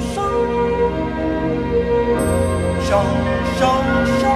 生生生